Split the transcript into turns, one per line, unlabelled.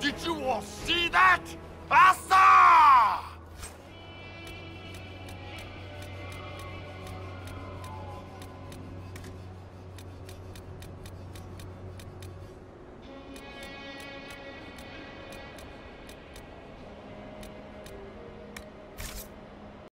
Did you all see that? Asa!